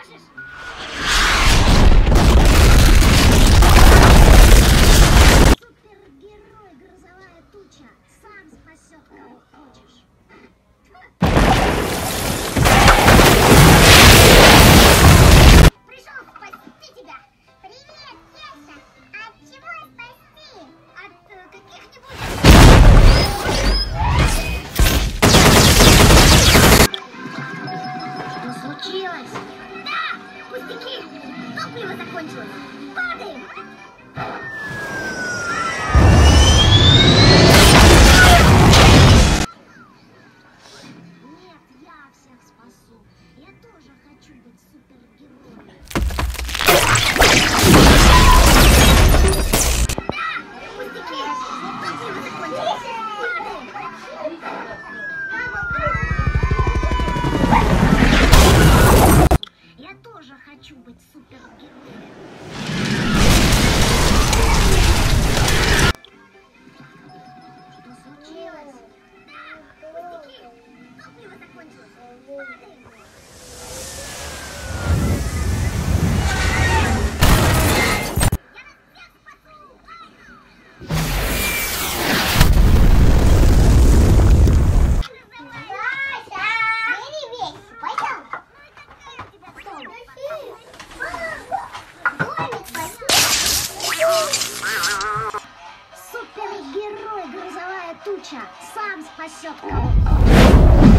horses. пустяки! Топливо закончилось! Падаем! Нет, я всех спасу! Я тоже хочу быть супергероем! туча сам спасет кого-то.